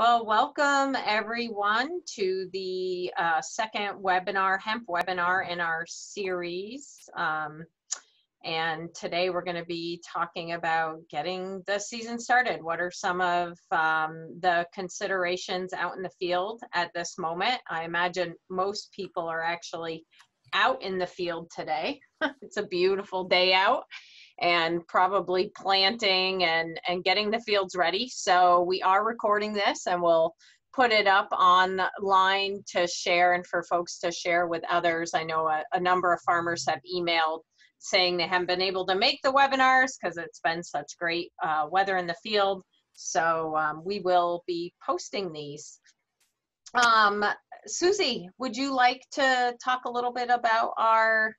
Well, welcome everyone to the uh, second webinar, hemp webinar in our series. Um, and today we're going to be talking about getting the season started. What are some of um, the considerations out in the field at this moment? I imagine most people are actually out in the field today. it's a beautiful day out and probably planting and, and getting the fields ready. So we are recording this and we'll put it up online to share and for folks to share with others. I know a, a number of farmers have emailed saying they haven't been able to make the webinars because it's been such great uh, weather in the field. So um, we will be posting these. Um, Susie, would you like to talk a little bit about our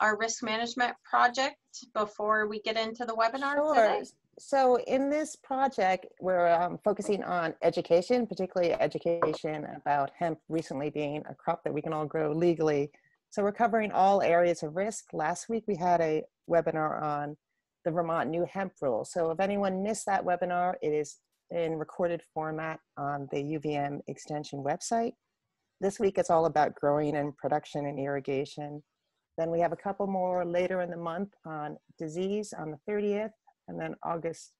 our risk management project before we get into the webinar sure. today? So in this project, we're um, focusing on education, particularly education about hemp recently being a crop that we can all grow legally. So we're covering all areas of risk. Last week we had a webinar on the Vermont new hemp rule. So if anyone missed that webinar, it is in recorded format on the UVM extension website. This week it's all about growing and production and irrigation. Then we have a couple more later in the month on disease on the 30th, and then August,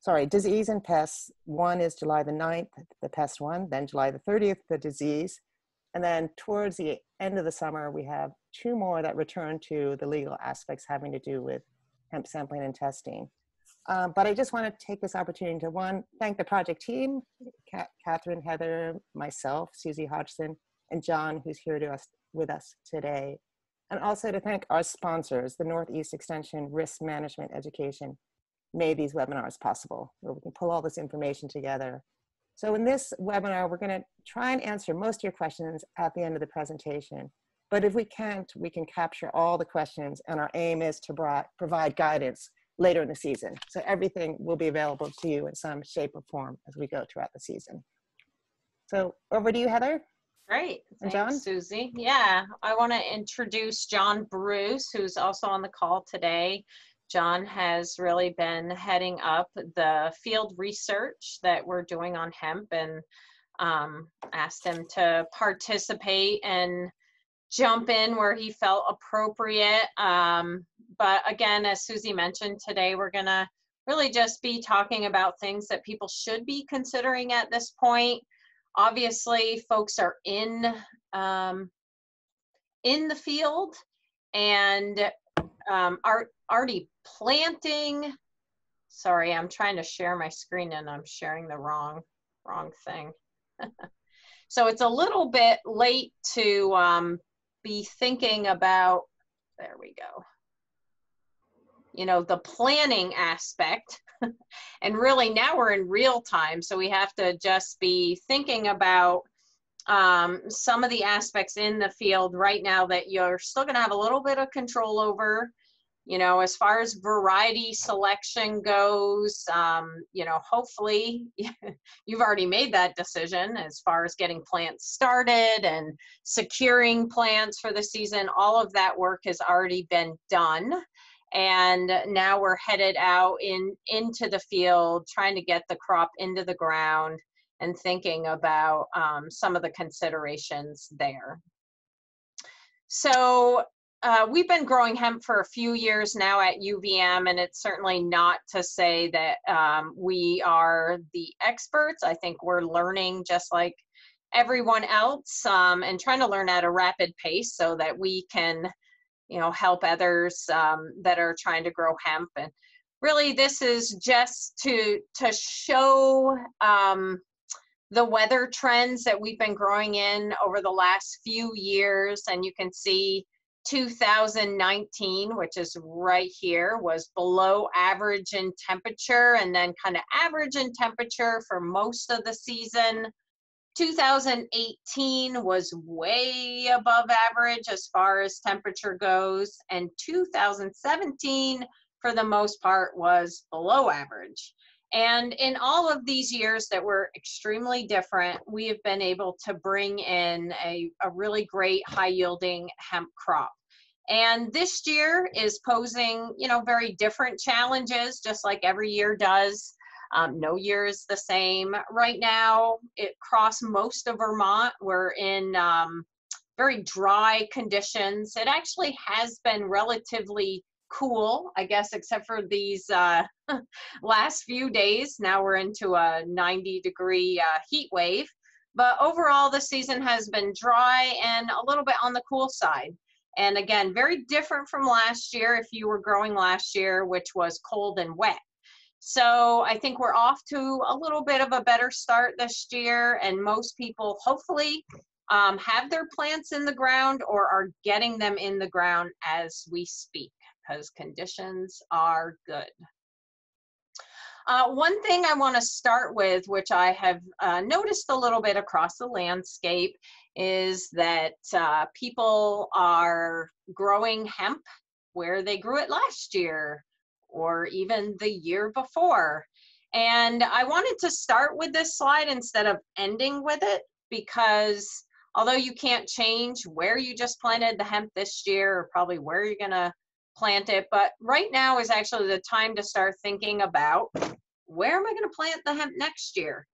sorry, disease and pests. One is July the 9th, the pest one, then July the 30th, the disease. And then towards the end of the summer, we have two more that return to the legal aspects having to do with hemp sampling and testing. Um, but I just want to take this opportunity to one, thank the project team, Catherine, Heather, myself, Susie Hodgson, and John, who's here to us, with us today and also to thank our sponsors, the Northeast Extension Risk Management Education made these webinars possible, where we can pull all this information together. So in this webinar, we're gonna try and answer most of your questions at the end of the presentation. But if we can't, we can capture all the questions and our aim is to provide guidance later in the season. So everything will be available to you in some shape or form as we go throughout the season. So over to you, Heather. Great. Thanks, John? Susie. Yeah, I want to introduce John Bruce, who's also on the call today. John has really been heading up the field research that we're doing on hemp and um, asked him to participate and jump in where he felt appropriate. Um, but again, as Susie mentioned today, we're going to really just be talking about things that people should be considering at this point obviously folks are in um, in the field and um, are already planting. Sorry i'm trying to share my screen and i'm sharing the wrong wrong thing. So it's a little bit late to um, be thinking about there we go you know the planning aspect. And really now we're in real time so we have to just be thinking about um, some of the aspects in the field right now that you're still going to have a little bit of control over. You know as far as variety selection goes um, you know hopefully you've already made that decision as far as getting plants started and securing plants for the season. All of that work has already been done and now we're headed out in into the field trying to get the crop into the ground and thinking about um, some of the considerations there so uh, we've been growing hemp for a few years now at UVM, and it's certainly not to say that um, we are the experts. I think we're learning just like everyone else um, and trying to learn at a rapid pace so that we can you know help others um, that are trying to grow hemp and really this is just to to show um, the weather trends that we've been growing in over the last few years and you can see 2019 which is right here was below average in temperature and then kind of average in temperature for most of the season 2018 was way above average as far as temperature goes, and 2017, for the most part, was below average. And in all of these years that were extremely different, we have been able to bring in a, a really great high yielding hemp crop. And this year is posing, you know, very different challenges, just like every year does. Um, no year is the same. Right now, it crossed most of Vermont, we're in um, very dry conditions. It actually has been relatively cool, I guess, except for these uh, last few days. Now we're into a 90 degree uh, heat wave. But overall, the season has been dry and a little bit on the cool side. And again, very different from last year if you were growing last year, which was cold and wet. So I think we're off to a little bit of a better start this year, and most people hopefully um, have their plants in the ground or are getting them in the ground as we speak because conditions are good. Uh, one thing I want to start with, which I have uh, noticed a little bit across the landscape, is that uh, people are growing hemp where they grew it last year or even the year before. And I wanted to start with this slide instead of ending with it because although you can't change where you just planted the hemp this year or probably where you're going to plant it, but right now is actually the time to start thinking about where am I going to plant the hemp next year?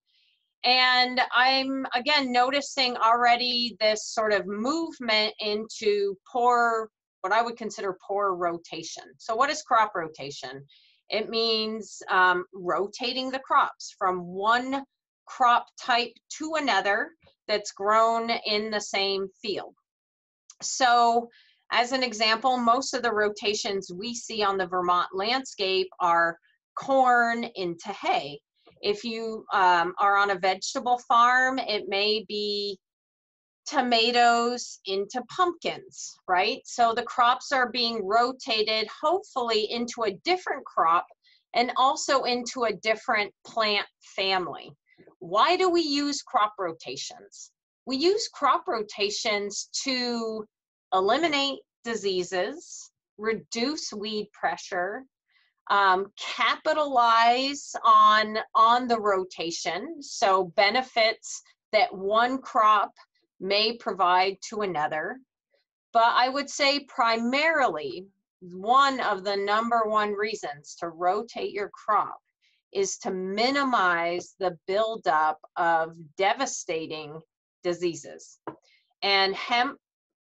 And I'm again noticing already this sort of movement into poor what I would consider poor rotation. So, what is crop rotation? It means um, rotating the crops from one crop type to another that's grown in the same field. So, as an example, most of the rotations we see on the Vermont landscape are corn into hay. If you um, are on a vegetable farm, it may be tomatoes into pumpkins, right? So the crops are being rotated hopefully into a different crop and also into a different plant family. Why do we use crop rotations? We use crop rotations to eliminate diseases, reduce weed pressure, um, capitalize on on the rotation so benefits that one crop may provide to another. But I would say primarily one of the number one reasons to rotate your crop is to minimize the buildup of devastating diseases. And hemp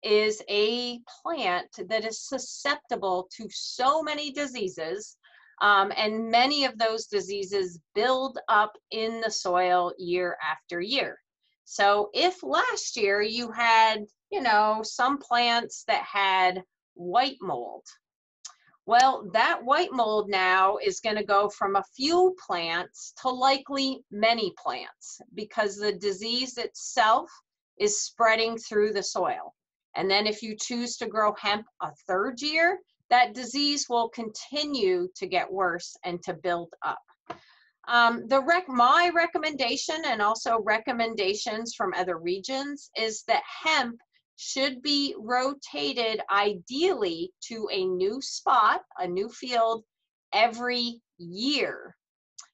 is a plant that is susceptible to so many diseases, um, and many of those diseases build up in the soil year after year. So if last year you had, you know, some plants that had white mold, well, that white mold now is going to go from a few plants to likely many plants because the disease itself is spreading through the soil. And then if you choose to grow hemp a third year, that disease will continue to get worse and to build up. Um, the rec my recommendation and also recommendations from other regions is that hemp should be rotated ideally to a new spot, a new field every year.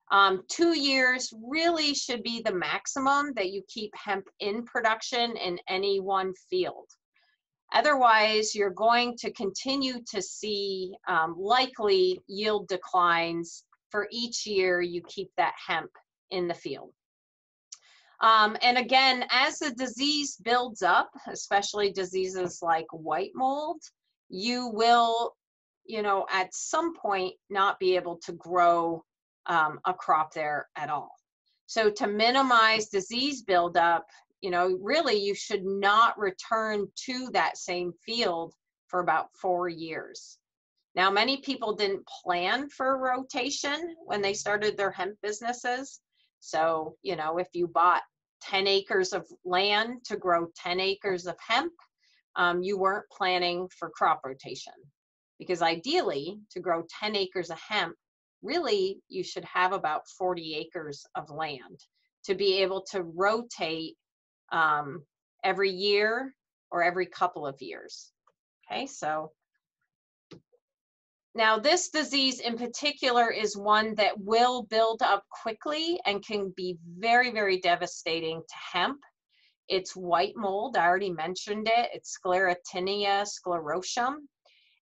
Um, two years really should be the maximum that you keep hemp in production in any one field. Otherwise, you're going to continue to see um, likely yield declines for each year you keep that hemp in the field. Um, and again, as the disease builds up, especially diseases like white mold, you will, you know, at some point not be able to grow um, a crop there at all. So to minimize disease buildup, you know, really you should not return to that same field for about four years. Now, many people didn't plan for rotation when they started their hemp businesses. So, you know, if you bought 10 acres of land to grow 10 acres of hemp, um, you weren't planning for crop rotation. Because ideally, to grow 10 acres of hemp, really you should have about 40 acres of land to be able to rotate um, every year or every couple of years. Okay, so now, this disease in particular is one that will build up quickly and can be very, very devastating to hemp. It's white mold, I already mentioned it. It's Sclerotinia sclerotiorum.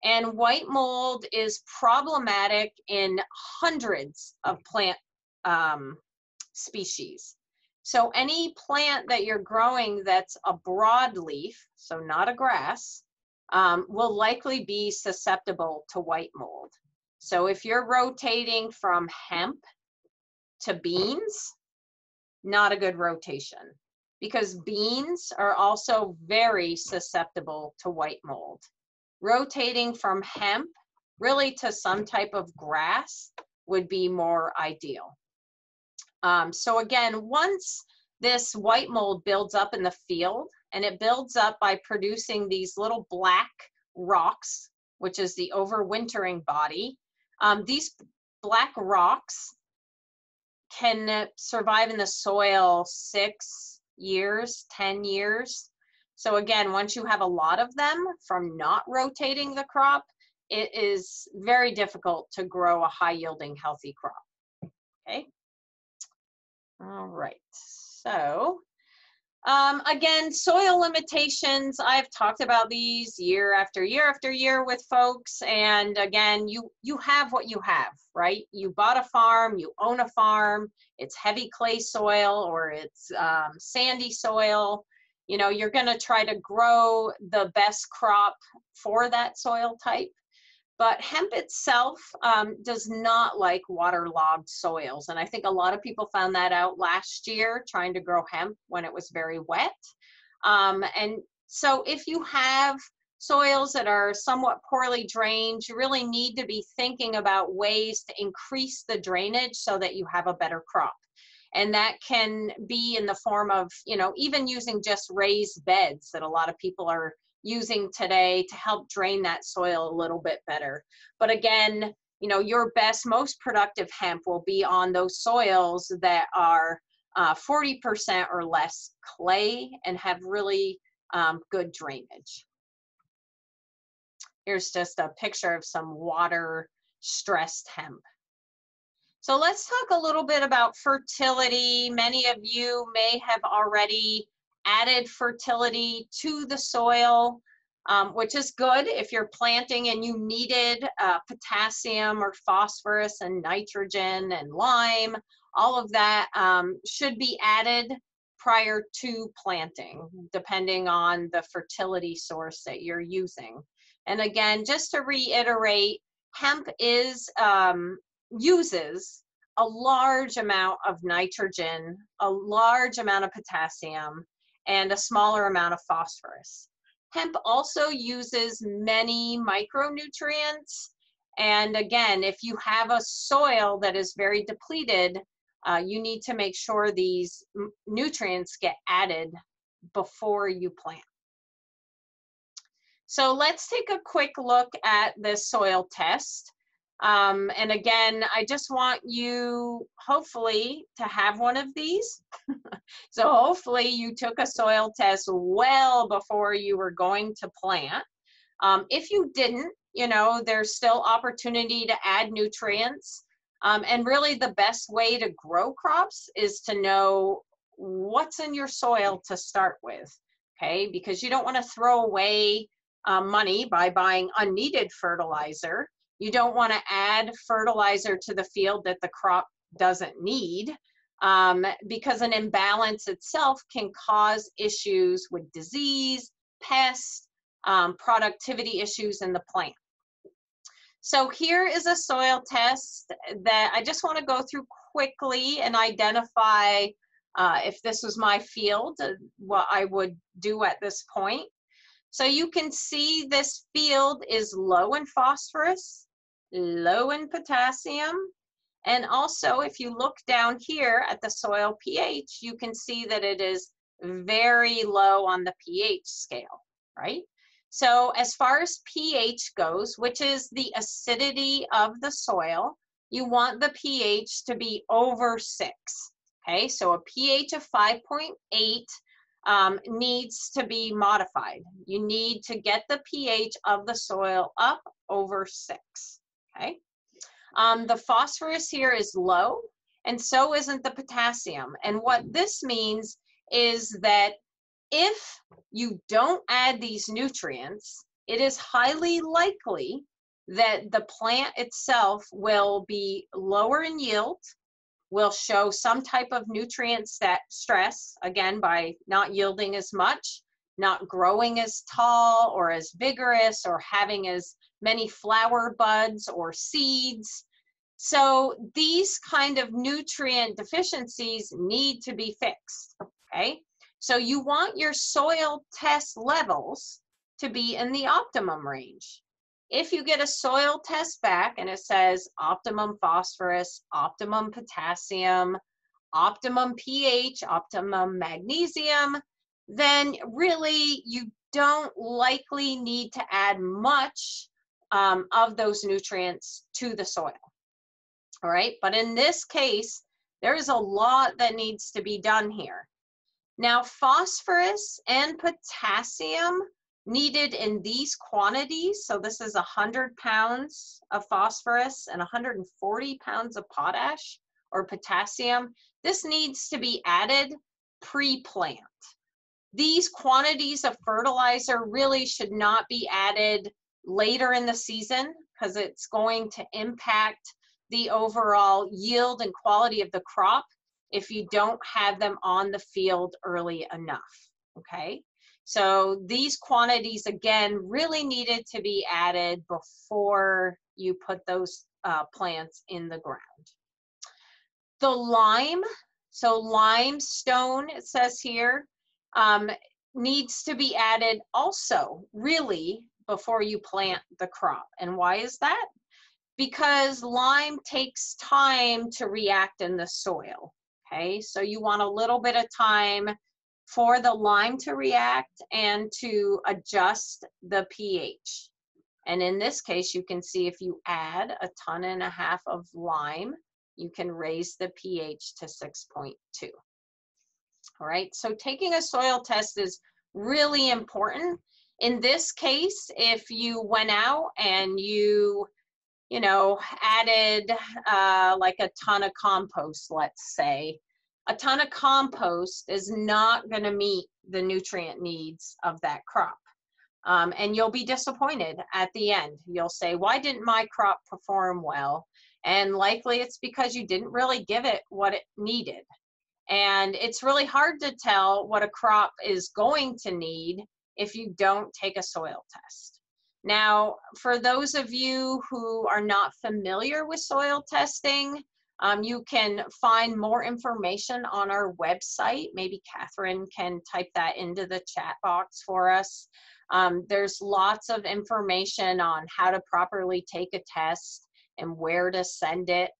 And white mold is problematic in hundreds of plant um, species. So any plant that you're growing that's a broadleaf, so not a grass, um, will likely be susceptible to white mold. So if you're rotating from hemp to beans, not a good rotation because beans are also very susceptible to white mold. Rotating from hemp really to some type of grass would be more ideal. Um, so again, once this white mold builds up in the field, and it builds up by producing these little black rocks, which is the overwintering body. Um, these black rocks can survive in the soil six years, 10 years. So again, once you have a lot of them from not rotating the crop, it is very difficult to grow a high yielding healthy crop. Okay. All right. So um, again, soil limitations, I've talked about these year after year after year with folks. And again, you, you have what you have, right? You bought a farm, you own a farm, it's heavy clay soil or it's um, sandy soil. You know, you're gonna try to grow the best crop for that soil type. But hemp itself um, does not like waterlogged soils. And I think a lot of people found that out last year trying to grow hemp when it was very wet. Um, and so if you have soils that are somewhat poorly drained, you really need to be thinking about ways to increase the drainage so that you have a better crop. And that can be in the form of, you know, even using just raised beds that a lot of people are using today to help drain that soil a little bit better. But again, you know, your best, most productive hemp will be on those soils that are 40% uh, or less clay and have really um, good drainage. Here's just a picture of some water stressed hemp. So let's talk a little bit about fertility. Many of you may have already added fertility to the soil, um, which is good if you're planting and you needed uh, potassium or phosphorus and nitrogen and lime. All of that um, should be added prior to planting, depending on the fertility source that you're using. And again, just to reiterate, hemp is um, uses a large amount of nitrogen, a large amount of potassium, and a smaller amount of phosphorus. Hemp also uses many micronutrients. And again, if you have a soil that is very depleted, uh, you need to make sure these nutrients get added before you plant. So let's take a quick look at this soil test. Um, and again, I just want you hopefully to have one of these. so hopefully you took a soil test well before you were going to plant. Um, if you didn't, you know, there's still opportunity to add nutrients. Um, and really the best way to grow crops is to know what's in your soil to start with, okay? Because you don't want to throw away uh, money by buying unneeded fertilizer you don't want to add fertilizer to the field that the crop doesn't need um, because an imbalance itself can cause issues with disease, pests, um, productivity issues in the plant. So here is a soil test that I just want to go through quickly and identify uh, if this was my field, uh, what I would do at this point. So you can see this field is low in phosphorus, low in potassium. And also, if you look down here at the soil pH, you can see that it is very low on the pH scale, right? So as far as pH goes, which is the acidity of the soil, you want the pH to be over six, okay? So a pH of 5.8 um, needs to be modified. You need to get the pH of the soil up over six okay? Um, the phosphorus here is low, and so isn't the potassium. And what this means is that if you don't add these nutrients, it is highly likely that the plant itself will be lower in yield will show some type of nutrient stress, again, by not yielding as much, not growing as tall or as vigorous or having as many flower buds or seeds. So these kind of nutrient deficiencies need to be fixed, okay? So you want your soil test levels to be in the optimum range. If you get a soil test back and it says optimum phosphorus, optimum potassium, optimum pH, optimum magnesium, then really you don't likely need to add much um, of those nutrients to the soil. All right, but in this case, there is a lot that needs to be done here. Now, phosphorus and potassium needed in these quantities. So this is 100 pounds of phosphorus and 140 pounds of potash or potassium. This needs to be added pre-plant. These quantities of fertilizer really should not be added later in the season because it's going to impact the overall yield and quality of the crop if you don't have them on the field early enough, okay? So these quantities, again, really needed to be added before you put those uh, plants in the ground. The lime, so limestone, it says here, um, needs to be added also, really, before you plant the crop. And why is that? Because lime takes time to react in the soil. Okay, so you want a little bit of time for the lime to react and to adjust the pH. And in this case, you can see if you add a ton and a half of lime, you can raise the pH to 6.2. All right, so taking a soil test is really important. In this case, if you went out and you, you know, added uh, like a ton of compost, let's say, a ton of compost is not going to meet the nutrient needs of that crop. Um, and you'll be disappointed at the end. You'll say, Why didn't my crop perform well? And likely it's because you didn't really give it what it needed. And it's really hard to tell what a crop is going to need if you don't take a soil test. Now, for those of you who are not familiar with soil testing, um, you can find more information on our website. Maybe Catherine can type that into the chat box for us. Um, there's lots of information on how to properly take a test and where to send it.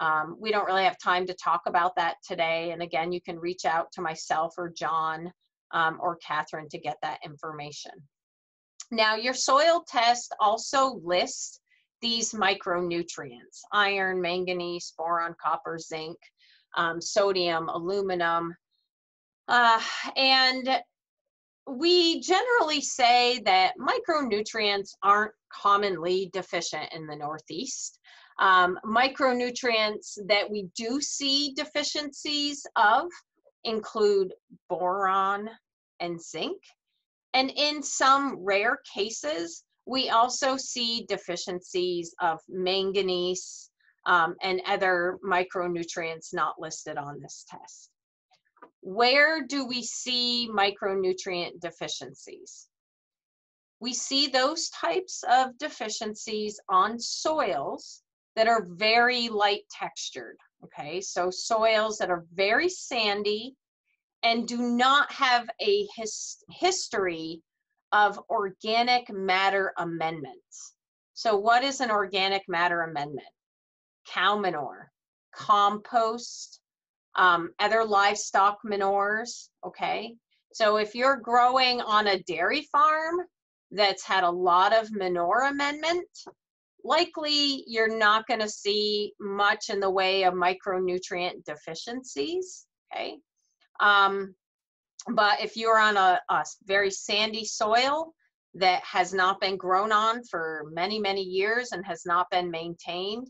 Um, we don't really have time to talk about that today. And again, you can reach out to myself or John um, or Catherine to get that information. Now, your soil test also lists these micronutrients, iron, manganese, boron, copper, zinc, um, sodium, aluminum. Uh, and we generally say that micronutrients aren't commonly deficient in the Northeast. Um, micronutrients that we do see deficiencies of include boron and zinc. And in some rare cases, we also see deficiencies of manganese um, and other micronutrients not listed on this test. Where do we see micronutrient deficiencies? We see those types of deficiencies on soils that are very light textured, okay? So soils that are very sandy and do not have a his history of organic matter amendments. So what is an organic matter amendment? Cow manure, compost, um, other livestock manures, okay? So if you're growing on a dairy farm that's had a lot of manure amendment, likely you're not gonna see much in the way of micronutrient deficiencies, okay? Um, but if you're on a, a very sandy soil that has not been grown on for many, many years and has not been maintained,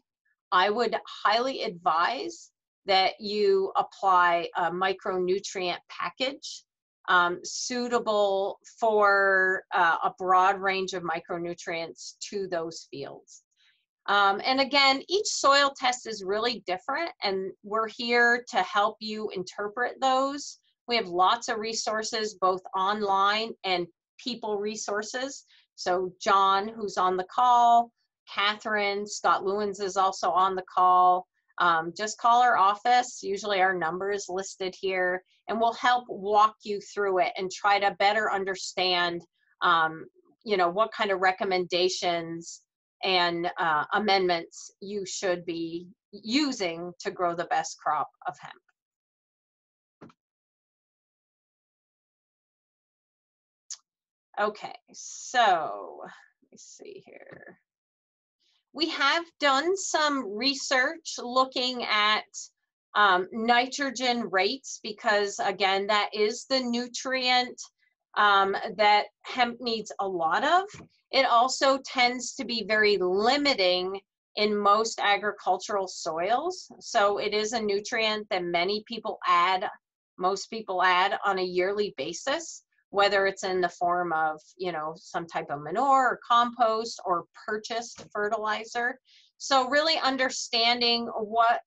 I would highly advise that you apply a micronutrient package um, suitable for uh, a broad range of micronutrients to those fields. Um, and again, each soil test is really different, and we're here to help you interpret those. We have lots of resources, both online and people resources. So John, who's on the call, Catherine, Scott Lewins is also on the call. Um, just call our office. Usually our number is listed here, and we'll help walk you through it and try to better understand, um, you know, what kind of recommendations and uh, amendments you should be using to grow the best crop of hemp. Okay, so let me see here. We have done some research looking at um, nitrogen rates because again, that is the nutrient um, that hemp needs a lot of. It also tends to be very limiting in most agricultural soils. So it is a nutrient that many people add, most people add on a yearly basis, whether it's in the form of, you know, some type of manure or compost or purchased fertilizer. So really understanding what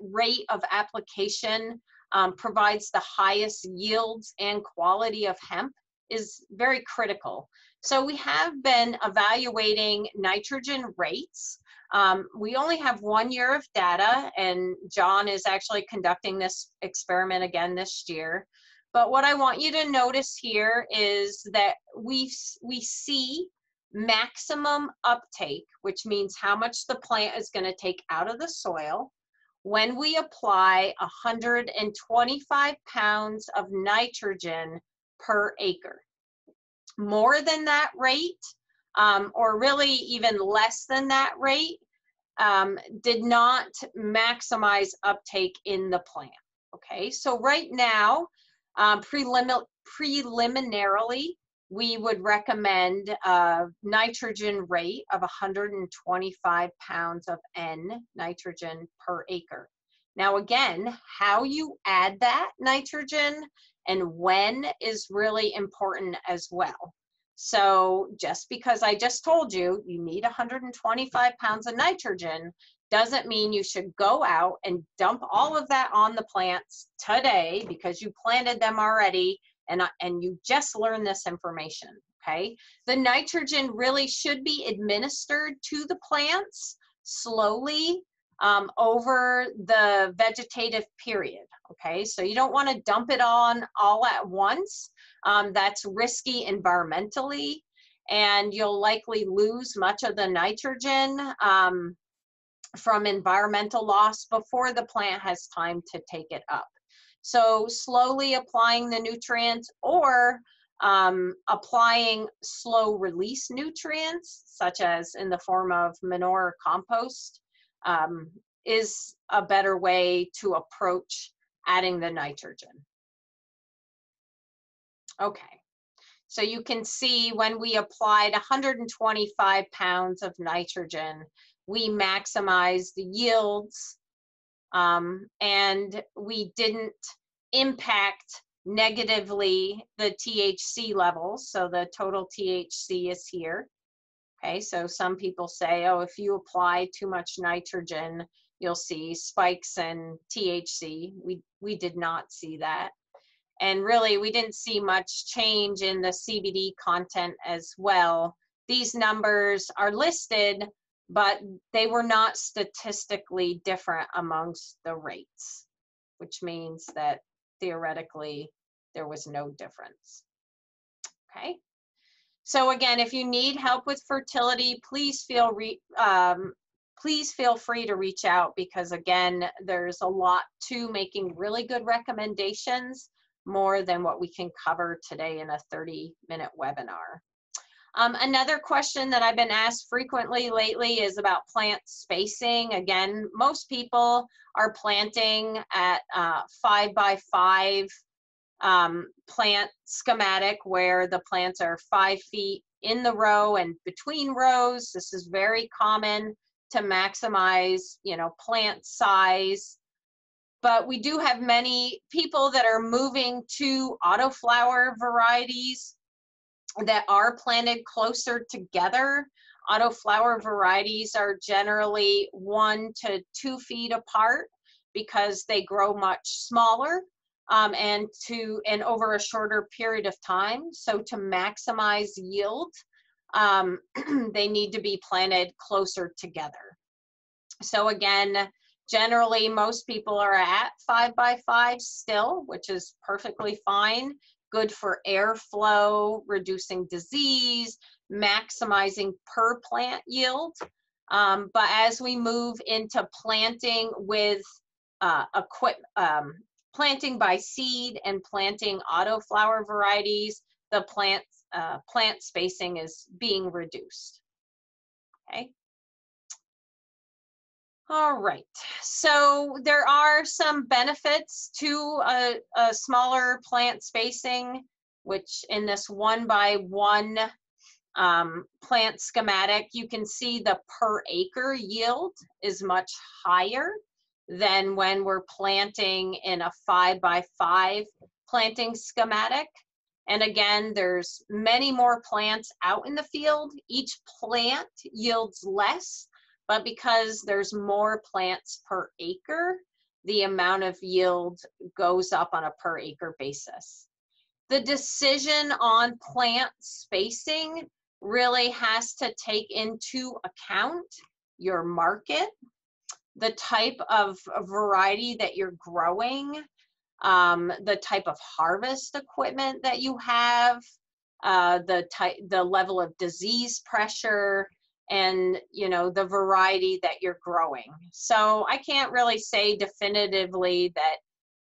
rate of application um, provides the highest yields and quality of hemp is very critical. So we have been evaluating nitrogen rates. Um, we only have one year of data, and John is actually conducting this experiment again this year. But what I want you to notice here is that we, we see maximum uptake, which means how much the plant is going to take out of the soil when we apply 125 pounds of nitrogen per acre. More than that rate, um, or really even less than that rate, um, did not maximize uptake in the plant. Okay, so right now, um, prelim preliminarily, we would recommend a nitrogen rate of 125 pounds of N nitrogen per acre. Now again, how you add that nitrogen and when is really important as well. So just because I just told you you need 125 pounds of nitrogen doesn't mean you should go out and dump all of that on the plants today because you planted them already and, and you just learned this information, okay? The nitrogen really should be administered to the plants slowly um, over the vegetative period, okay? So you don't wanna dump it on all at once. Um, that's risky environmentally and you'll likely lose much of the nitrogen um, from environmental loss before the plant has time to take it up. So slowly applying the nutrients or um, applying slow release nutrients, such as in the form of manure or compost, um, is a better way to approach adding the nitrogen. Okay, so you can see when we applied 125 pounds of nitrogen, we maximized the yields um, and we didn't impact negatively the THC levels. So the total THC is here. Okay, so some people say, oh, if you apply too much nitrogen, you'll see spikes in THC. We, we did not see that. And really, we didn't see much change in the CBD content as well. These numbers are listed but they were not statistically different amongst the rates, which means that theoretically there was no difference. Okay. So again, if you need help with fertility, please feel re, um, please feel free to reach out because again, there's a lot to making really good recommendations more than what we can cover today in a 30 minute webinar. Um, another question that I've been asked frequently lately is about plant spacing. Again, most people are planting at uh, five by five um, plant schematic where the plants are five feet in the row and between rows. This is very common to maximize, you know, plant size. But we do have many people that are moving to autoflower varieties that are planted closer together Auto flower varieties are generally one to two feet apart because they grow much smaller um, and to and over a shorter period of time. So to maximize yield, um, they need to be planted closer together. So again, generally most people are at five by five still, which is perfectly fine. Good for airflow, reducing disease, maximizing per plant yield. Um, but as we move into planting with uh, equip, um, planting by seed and planting autoflower varieties, the plant, uh, plant spacing is being reduced. Okay. All right, so there are some benefits to a, a smaller plant spacing, which in this one by one um, plant schematic, you can see the per acre yield is much higher than when we're planting in a five by five planting schematic. And again, there's many more plants out in the field. Each plant yields less, but because there's more plants per acre, the amount of yield goes up on a per acre basis. The decision on plant spacing really has to take into account your market, the type of variety that you're growing, um, the type of harvest equipment that you have, uh, the type, the level of disease pressure, and you know the variety that you're growing. So I can't really say definitively that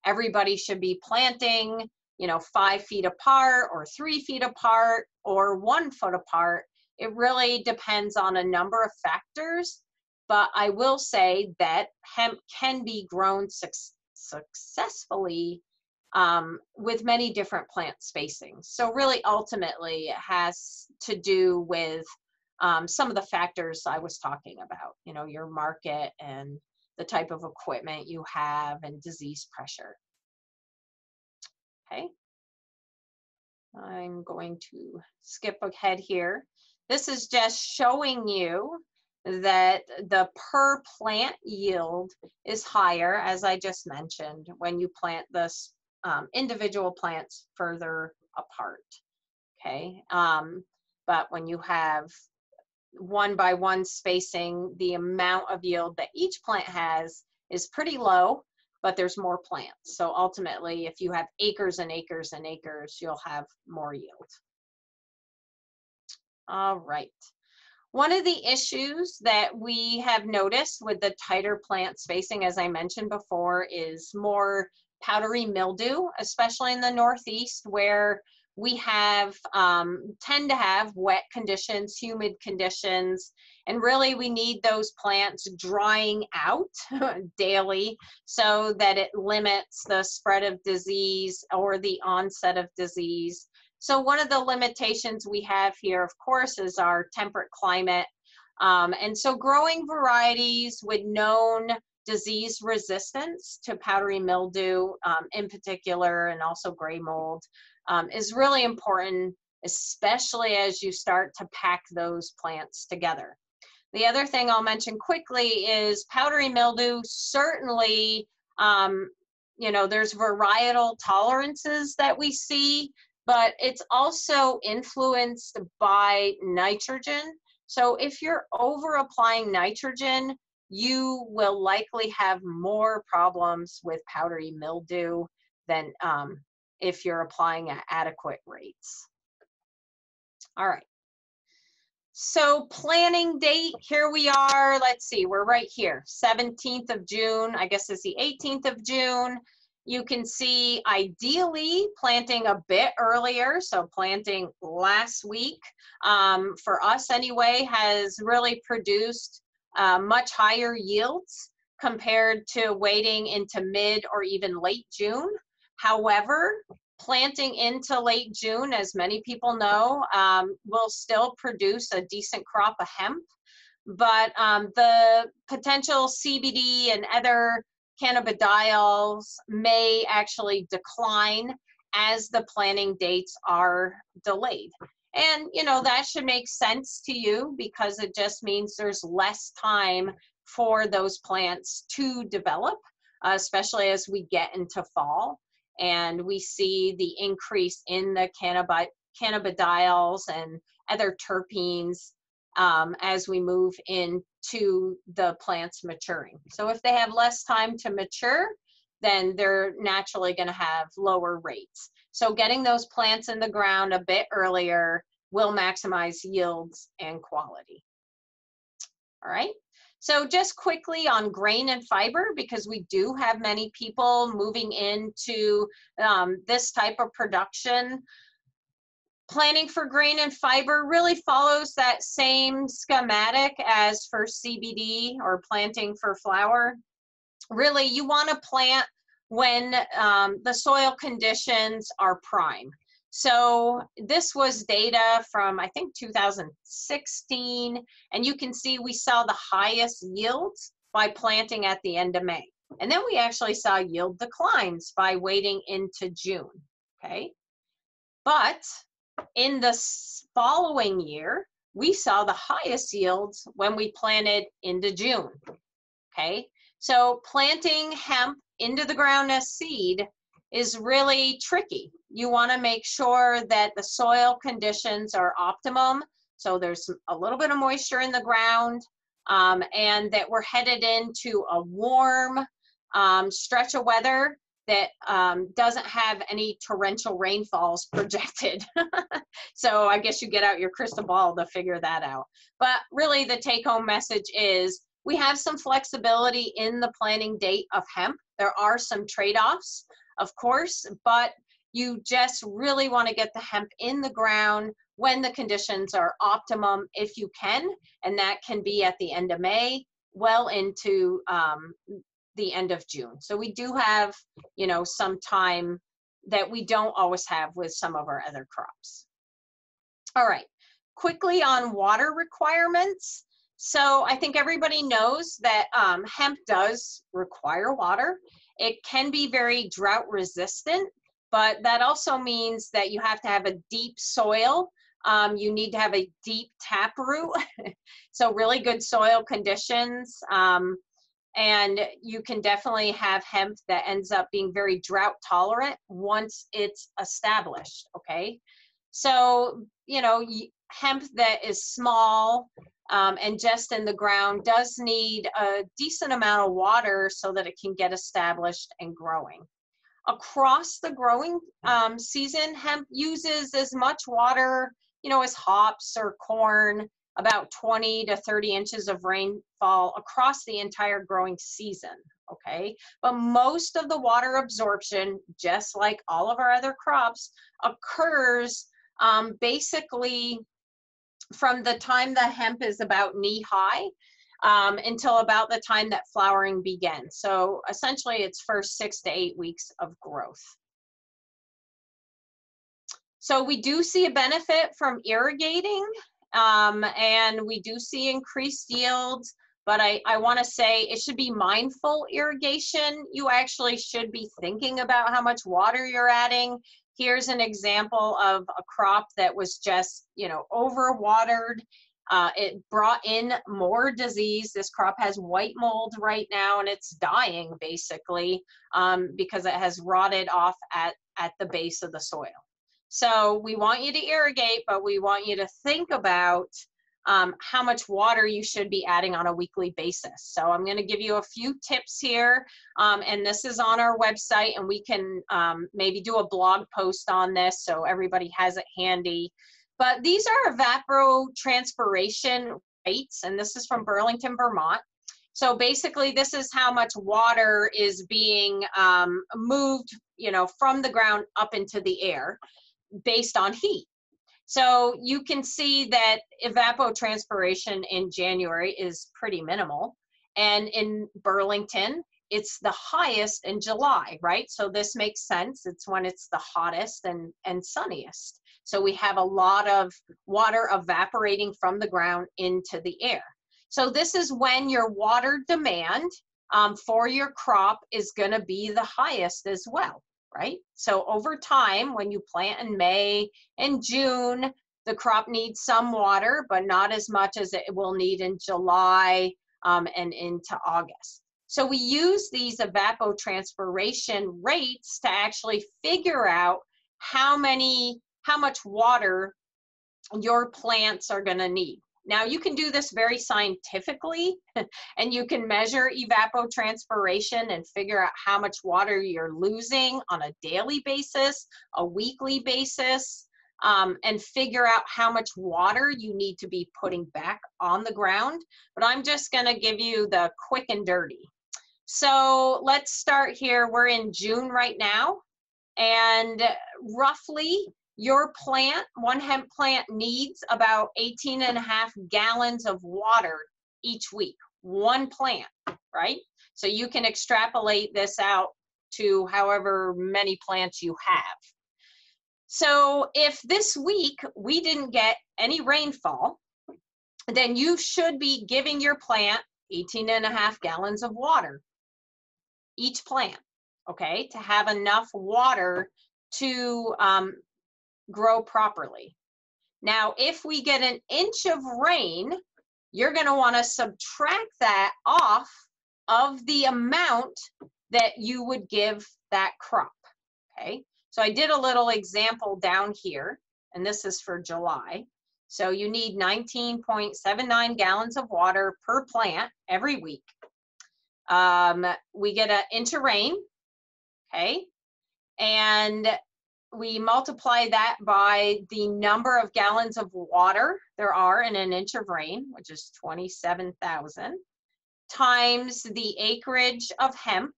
everybody should be planting, you know, five feet apart or three feet apart or one foot apart. It really depends on a number of factors but I will say that hemp can be grown su successfully um, with many different plant spacings. So really ultimately it has to do with um, some of the factors I was talking about, you know, your market and the type of equipment you have and disease pressure. Okay. I'm going to skip ahead here. This is just showing you that the per plant yield is higher, as I just mentioned, when you plant this um, individual plants further apart. Okay, um, but when you have one by one spacing, the amount of yield that each plant has is pretty low, but there's more plants. So ultimately, if you have acres and acres and acres, you'll have more yield. All right. One of the issues that we have noticed with the tighter plant spacing, as I mentioned before, is more powdery mildew, especially in the Northeast where we have um, tend to have wet conditions, humid conditions, and really we need those plants drying out daily so that it limits the spread of disease or the onset of disease. So one of the limitations we have here, of course, is our temperate climate. Um, and so growing varieties with known disease resistance to powdery mildew um, in particular, and also gray mold, um, is really important, especially as you start to pack those plants together. The other thing I'll mention quickly is powdery mildew certainly, um, you know, there's varietal tolerances that we see but it's also influenced by nitrogen. So if you're over applying nitrogen, you will likely have more problems with powdery mildew than um, if you're applying at adequate rates. All right. So planning date, here we are. Let's see, we're right here, 17th of June. I guess it's the 18th of June. You can see ideally planting a bit earlier, so planting last week um, for us anyway has really produced uh, much higher yields compared to waiting into mid or even late June. However, planting into late June, as many people know, um, will still produce a decent crop of hemp. But um, the potential CBD and other cannabidiols may actually decline as the planting dates are delayed. And, you know, that should make sense to you because it just means there's less time for those plants to develop, uh, especially as we get into fall and we see the increase in the cannabidiols and other terpenes um, as we move into the plants maturing. So if they have less time to mature, then they're naturally going to have lower rates. So getting those plants in the ground a bit earlier will maximize yields and quality. All right. So just quickly on grain and fiber, because we do have many people moving into um, this type of production planning for grain and fiber really follows that same schematic as for CBD or planting for flower. Really, you want to plant when um, the soil conditions are prime. So this was data from, I think, 2016, and you can see we saw the highest yields by planting at the end of May. And then we actually saw yield declines by waiting into June, okay? But in the following year, we saw the highest yields when we planted into June. Okay, so planting hemp into the ground as seed is really tricky. You want to make sure that the soil conditions are optimum. So there's a little bit of moisture in the ground um, and that we're headed into a warm um, stretch of weather that um, doesn't have any torrential rainfalls projected. so I guess you get out your crystal ball to figure that out. But really, the take home message is we have some flexibility in the planting date of hemp. There are some trade offs, of course, but you just really want to get the hemp in the ground when the conditions are optimum if you can, and that can be at the end of May, well into um, the end of June. So we do have, you know, some time that we don't always have with some of our other crops. All right, quickly on water requirements. So I think everybody knows that um, hemp does require water. It can be very drought resistant, but that also means that you have to have a deep soil. Um, you need to have a deep tap root. so really good soil conditions. Um, and you can definitely have hemp that ends up being very drought tolerant once it's established okay so you know hemp that is small um, and just in the ground does need a decent amount of water so that it can get established and growing across the growing um, season hemp uses as much water you know as hops or corn about 20 to 30 inches of rainfall across the entire growing season. Okay, but most of the water absorption, just like all of our other crops, occurs um, basically from the time the hemp is about knee high um, until about the time that flowering begins. So essentially, it's first six to eight weeks of growth. So we do see a benefit from irrigating um, and we do see increased yields but I, I want to say it should be mindful irrigation. You actually should be thinking about how much water you're adding. Here's an example of a crop that was just, you know, overwatered. Uh, it brought in more disease. This crop has white mold right now and it's dying basically um, because it has rotted off at, at the base of the soil. So we want you to irrigate, but we want you to think about um, how much water you should be adding on a weekly basis. So I'm going to give you a few tips here, um, and this is on our website, and we can um, maybe do a blog post on this so everybody has it handy. But these are evapotranspiration rates, and this is from Burlington, Vermont. So basically, this is how much water is being um, moved, you know, from the ground up into the air based on heat. So you can see that evapotranspiration in January is pretty minimal. And in Burlington, it's the highest in July, right? So this makes sense. It's when it's the hottest and, and sunniest. So we have a lot of water evaporating from the ground into the air. So this is when your water demand um, for your crop is going to be the highest as well right? So over time, when you plant in May and June, the crop needs some water, but not as much as it will need in July um, and into August. So we use these evapotranspiration rates to actually figure out how many, how much water your plants are gonna need. Now you can do this very scientifically and you can measure evapotranspiration and figure out how much water you're losing on a daily basis, a weekly basis, um, and figure out how much water you need to be putting back on the ground. But I'm just gonna give you the quick and dirty. So let's start here. We're in June right now and roughly your plant, one hemp plant needs about 18 and a half gallons of water each week, one plant, right? So you can extrapolate this out to however many plants you have. So if this week we didn't get any rainfall, then you should be giving your plant 18 and a half gallons of water, each plant, okay, to have enough water to um, grow properly. Now, if we get an inch of rain, you're going to want to subtract that off of the amount that you would give that crop. Okay, so I did a little example down here, and this is for July. So you need 19.79 gallons of water per plant every week. Um, we get an inch of rain, okay, and we multiply that by the number of gallons of water there are in an inch of rain, which is 27,000, times the acreage of hemp.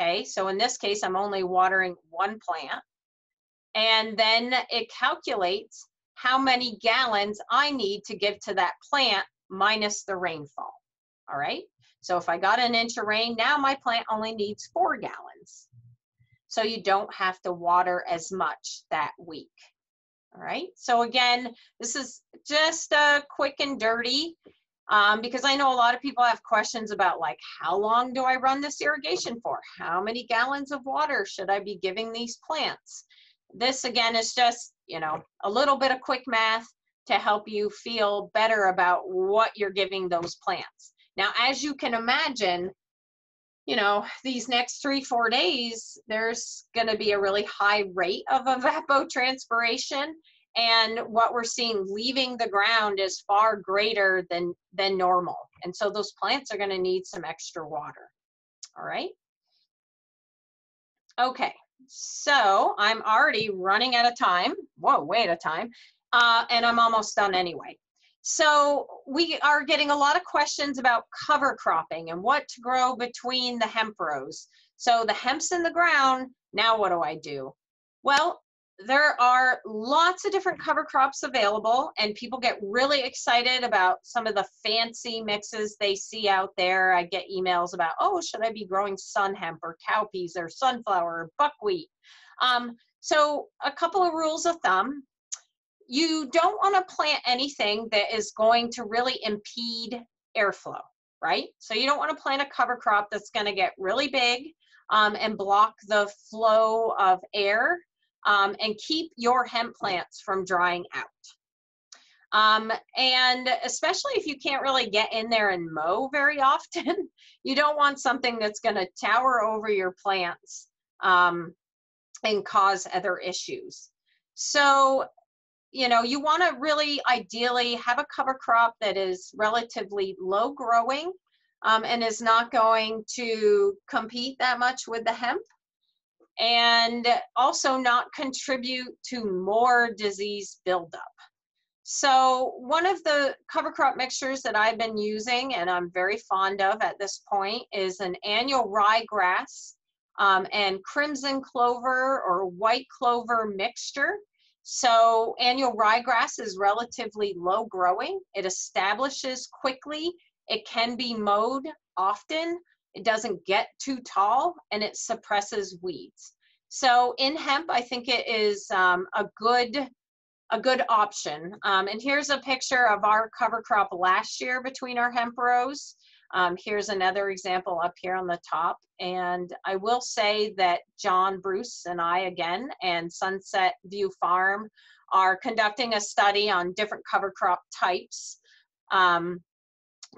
Okay, so in this case, I'm only watering one plant. And then it calculates how many gallons I need to give to that plant minus the rainfall. All right, so if I got an inch of rain, now my plant only needs four gallons so you don't have to water as much that week. All right, so again, this is just a quick and dirty um, because I know a lot of people have questions about like, how long do I run this irrigation for? How many gallons of water should I be giving these plants? This again is just, you know, a little bit of quick math to help you feel better about what you're giving those plants. Now, as you can imagine, you know, these next three, four days, there's going to be a really high rate of evapotranspiration. And what we're seeing leaving the ground is far greater than, than normal. And so those plants are going to need some extra water. All right. Okay, so I'm already running out of time. Whoa, way out of time. Uh, and I'm almost done anyway. So we are getting a lot of questions about cover cropping and what to grow between the hemp rows. So the hemp's in the ground, now what do I do? Well, there are lots of different cover crops available and people get really excited about some of the fancy mixes they see out there. I get emails about, oh, should I be growing sun hemp or cowpeas or sunflower or buckwheat? Um, so a couple of rules of thumb you don't want to plant anything that is going to really impede airflow, right? So you don't want to plant a cover crop that's going to get really big um, and block the flow of air um, and keep your hemp plants from drying out. Um, and especially if you can't really get in there and mow very often, you don't want something that's going to tower over your plants um, and cause other issues. So you know, you want to really ideally have a cover crop that is relatively low growing um, and is not going to compete that much with the hemp and also not contribute to more disease buildup. So one of the cover crop mixtures that I've been using and I'm very fond of at this point is an annual ryegrass um, and crimson clover or white clover mixture. So annual ryegrass is relatively low growing. It establishes quickly. It can be mowed often. It doesn't get too tall and it suppresses weeds. So in hemp, I think it is um, a good a good option. Um, and here's a picture of our cover crop last year between our hemp rows. Um, here's another example up here on the top. And I will say that John Bruce and I again and Sunset View Farm are conducting a study on different cover crop types um,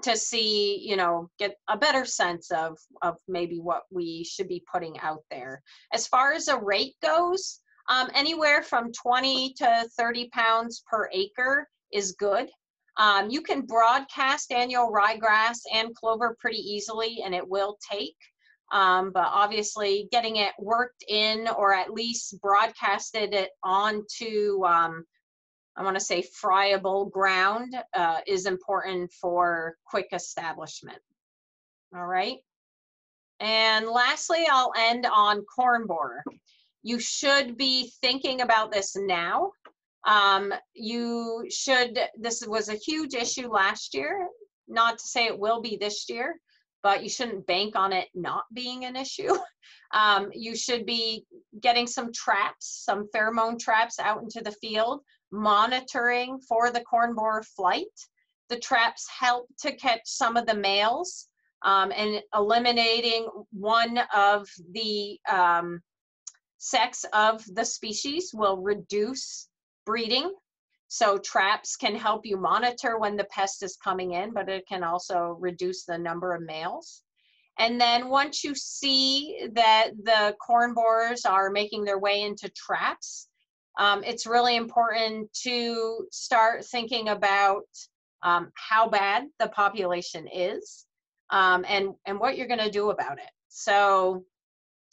to see, you know, get a better sense of, of maybe what we should be putting out there. As far as a rate goes, um, anywhere from 20 to 30 pounds per acre is good. Um, you can broadcast annual ryegrass and clover pretty easily and it will take. Um, but obviously getting it worked in or at least broadcasted it onto, um, I want to say friable ground uh, is important for quick establishment. All right. And lastly, I'll end on corn borer. You should be thinking about this now. Um, you should, this was a huge issue last year, not to say it will be this year, but you shouldn't bank on it not being an issue. Um, you should be getting some traps, some pheromone traps out into the field, monitoring for the corn borer flight. The traps help to catch some of the males um, and eliminating one of the um, sex of the species will reduce breeding. So traps can help you monitor when the pest is coming in, but it can also reduce the number of males. And then once you see that the corn borers are making their way into traps, um, it's really important to start thinking about um, how bad the population is um, and, and what you're going to do about it. So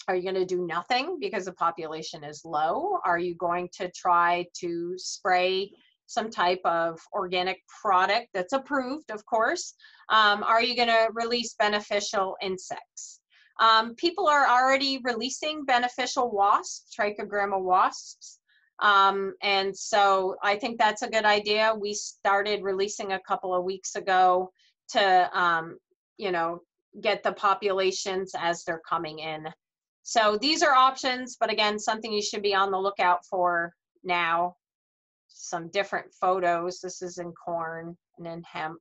are you going to do nothing because the population is low? Are you going to try to spray some type of organic product that's approved, of course? Um, are you going to release beneficial insects? Um, people are already releasing beneficial wasps, trichogramma wasps. Um, and so I think that's a good idea. We started releasing a couple of weeks ago to, um, you know, get the populations as they're coming in so these are options, but again, something you should be on the lookout for now. Some different photos. This is in corn and in hemp.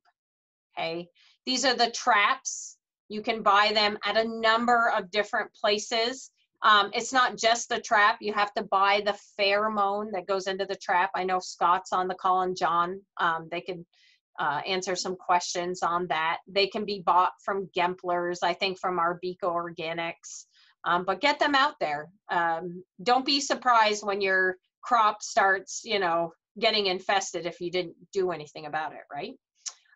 Okay. These are the traps. You can buy them at a number of different places. Um, it's not just the trap. You have to buy the pheromone that goes into the trap. I know Scott's on the call and John. Um, they could uh, answer some questions on that. They can be bought from Gemplers, I think from Arbico Organics um, but get them out there. Um, don't be surprised when your crop starts, you know, getting infested if you didn't do anything about it, right?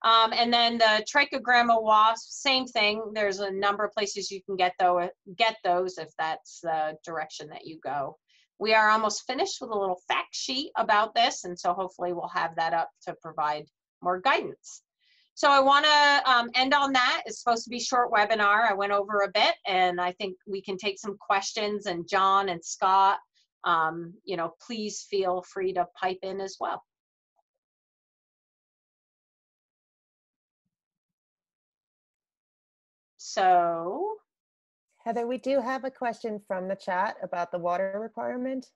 Um, and then the trichogramma wasp, same thing. There's a number of places you can get, though, get those if that's the direction that you go. We are almost finished with a little fact sheet about this, and so hopefully we'll have that up to provide more guidance. So I want to um, end on that. It's supposed to be short webinar. I went over a bit, and I think we can take some questions. And John and Scott, um, you know, please feel free to pipe in as well. So, Heather, we do have a question from the chat about the water requirement.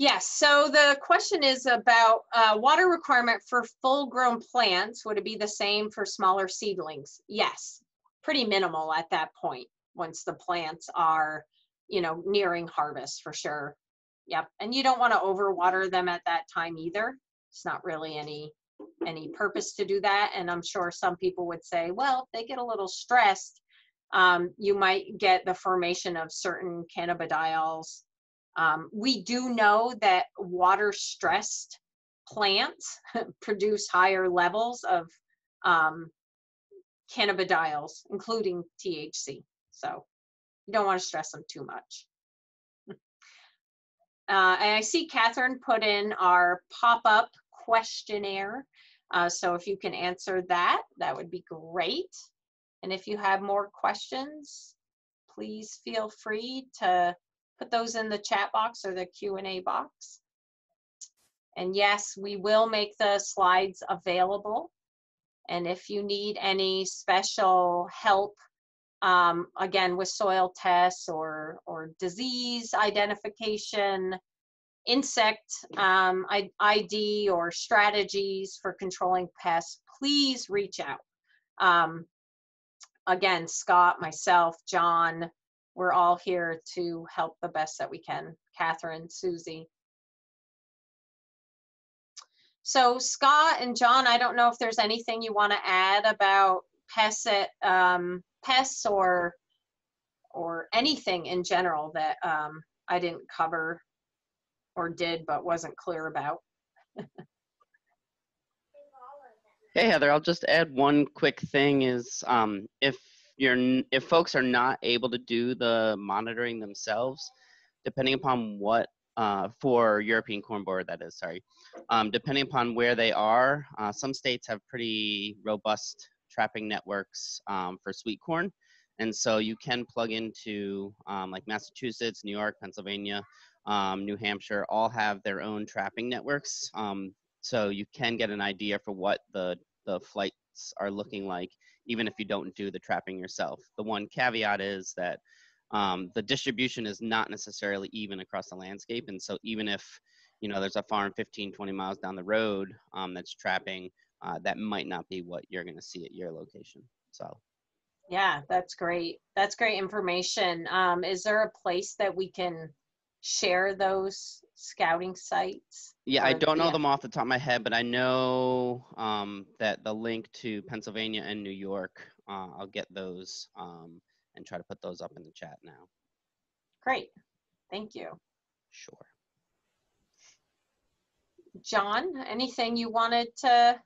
Yes, so the question is about uh, water requirement for full grown plants. Would it be the same for smaller seedlings? Yes, pretty minimal at that point once the plants are, you know, nearing harvest for sure. Yep, and you don't want to overwater them at that time either. It's not really any any purpose to do that. And I'm sure some people would say, well, if they get a little stressed, um, you might get the formation of certain cannabidiols um, we do know that water stressed plants produce higher levels of um, cannabidiols, including THC. So you don't want to stress them too much. Uh, and I see Catherine put in our pop-up questionnaire. Uh, so if you can answer that, that would be great. And if you have more questions, please feel free to put those in the chat box or the Q&A box. And yes, we will make the slides available. And if you need any special help, um, again, with soil tests or, or disease identification, insect um, ID or strategies for controlling pests, please reach out. um, again, Scott, myself, John, we're all here to help the best that we can. Catherine, Susie. So Scott and John, I don't know if there's anything you want to add about pests, um, pests or or anything in general that um, I didn't cover or did but wasn't clear about. hey Heather, I'll just add one quick thing is um, if you're if folks are not able to do the monitoring themselves, depending upon what uh, for European Corn Borer, that is, sorry. Um, depending upon where they are, uh, some states have pretty robust trapping networks um, for sweet corn. And so you can plug into um, like Massachusetts, New York, Pennsylvania, um, New Hampshire, all have their own trapping networks. Um, so you can get an idea for what the, the flights are looking like, even if you don't do the trapping yourself. The one caveat is that um, the distribution is not necessarily even across the landscape. And so even if, you know, there's a farm 15, 20 miles down the road um, that's trapping, uh, that might not be what you're going to see at your location. So. Yeah, that's great. That's great information. Um, is there a place that we can share those scouting sites? Yeah, I don't know yeah. them off the top of my head, but I know um, that the link to Pennsylvania and New York, uh, I'll get those um, and try to put those up in the chat now. Great. Thank you. Sure. John, anything you wanted to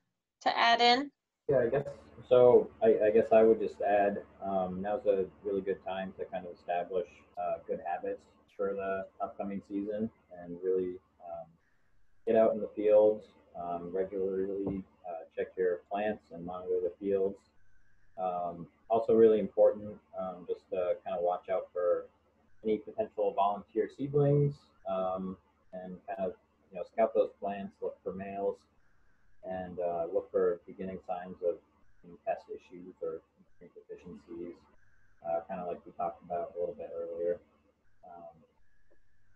to add in? Yeah, I guess so. I, I guess I would just add um, now's a really good time to kind of establish uh, good habits for the upcoming season and really um, get out in the fields, um, regularly uh, check your plants and monitor the fields. Um, also really important um, just to kind of watch out for any potential volunteer seedlings um, and kind of you know scout those plants, look for males, and uh, look for beginning signs of pest issues or deficiencies, uh, kind of like we talked about a little bit earlier.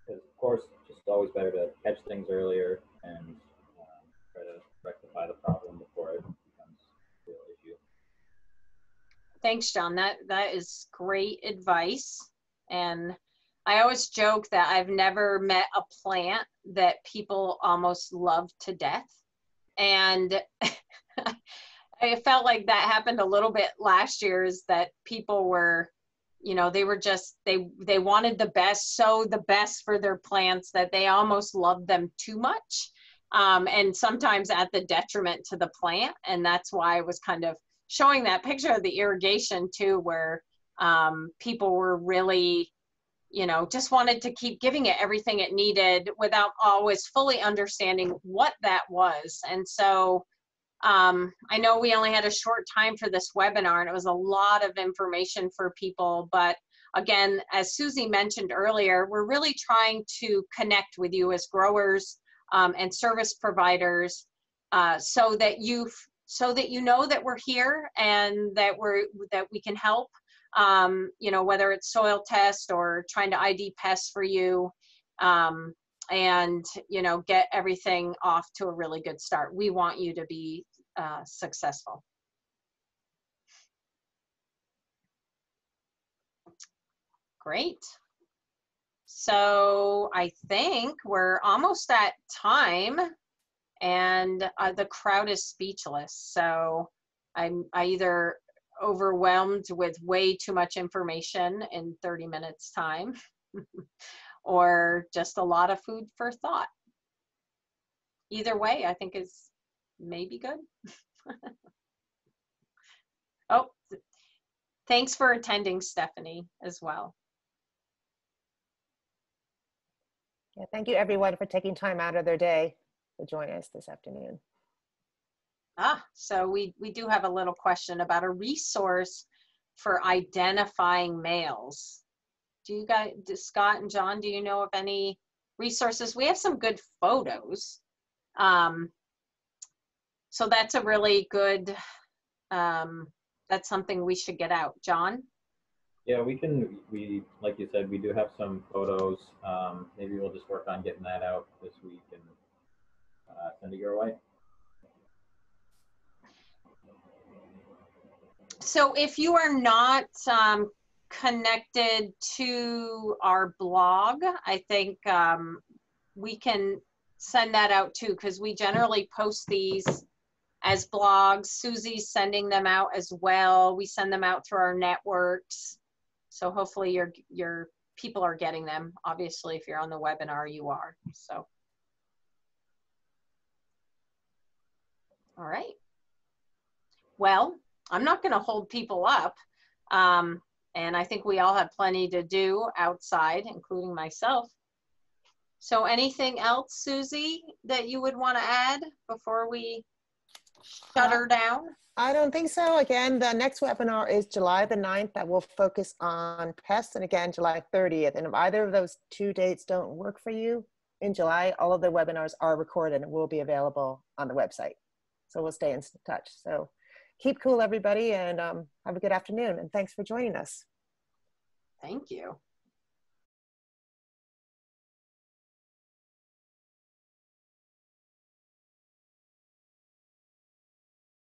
Because of course, just always better to catch things earlier and um, try to rectify the problem before it becomes a real issue. Thanks, John. That that is great advice. And I always joke that I've never met a plant that people almost love to death. And I felt like that happened a little bit last year is that people were, you know, they were just they they wanted the best, so the best for their plants that they almost loved them too much. Um, and sometimes at the detriment to the plant. And that's why I was kind of showing that picture of the irrigation too, where um, people were really, you know, just wanted to keep giving it everything it needed without always fully understanding what that was. And so um, I know we only had a short time for this webinar and it was a lot of information for people, but again, as Susie mentioned earlier, we're really trying to connect with you as growers um, and service providers uh, so that you so that you know that we're here and that we're that we can help um, you know whether it's soil test or trying to id pests for you um, and you know get everything off to a really good start. We want you to be uh, successful. Great. So i think we're almost at time and uh, the crowd is speechless. So I'm I either overwhelmed with way too much information in 30 minutes time or just a lot of food for thought. Either way, I think is maybe good. oh, thanks for attending, Stephanie, as well. Yeah, thank you everyone for taking time out of their day to join us this afternoon. Ah, so we, we do have a little question about a resource for identifying males. Do you guys, Scott and John, do you know of any resources? We have some good photos. Um, so that's a really good, um, that's something we should get out. John? Yeah, we can, we, like you said, we do have some photos. Um, maybe we'll just work on getting that out this week and uh, send it your way. so if you are not um, connected to our blog, I think um, we can send that out too because we generally post these as blogs. Susie's sending them out as well. We send them out through our networks. So hopefully your your people are getting them. Obviously, if you're on the webinar, you are. So, all right. Well, I'm not going to hold people up. Um, and I think we all have plenty to do outside, including myself. So anything else, Susie, that you would want to add before we shut her down? I don't think so. Again, the next webinar is July the 9th that will focus on pests and again, July 30th. And if either of those two dates don't work for you in July, all of the webinars are recorded and will be available on the website. So we'll stay in touch. So keep cool, everybody, and um, have a good afternoon. And thanks for joining us. Thank you.